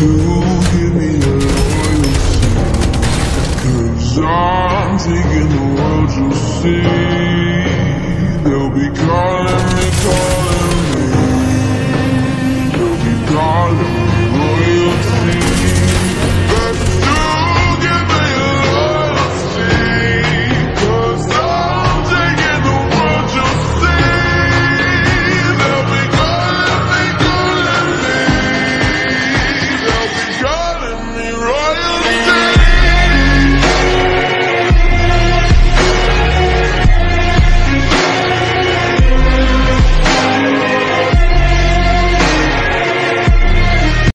You give me I'm taking the world you